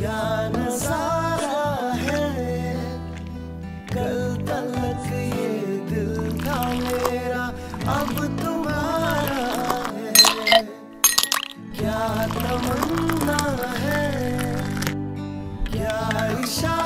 क्या नज़ारा है। कल तलक ये दिल था मेरा, अब तुम्हारा है। क्या तमन्ना है? क्या इशारा